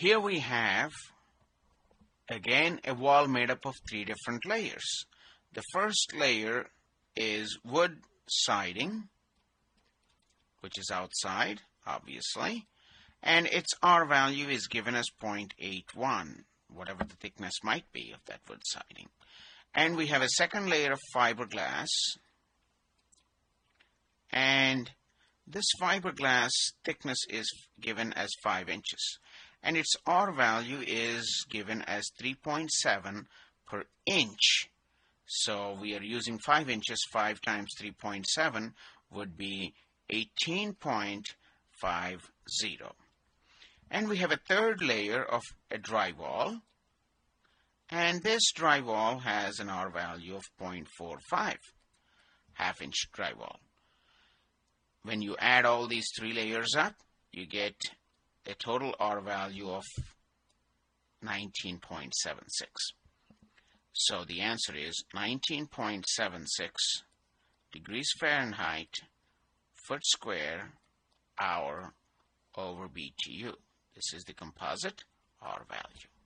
Here we have again a wall made up of three different layers. The first layer is wood siding, which is outside, obviously, and its R value is given as 0.81, whatever the thickness might be of that wood siding. And we have a second layer of fiberglass, and this fiberglass thickness is given as 5 inches and its R value is given as 3.7 per inch. So we are using 5 inches, 5 times 3.7 would be 18.50. And we have a third layer of a drywall. And this drywall has an R value of 0.45, half inch drywall. When you add all these three layers up, you get a total R value of 19.76. So the answer is 19.76 degrees Fahrenheit foot square hour over BTU. This is the composite R value.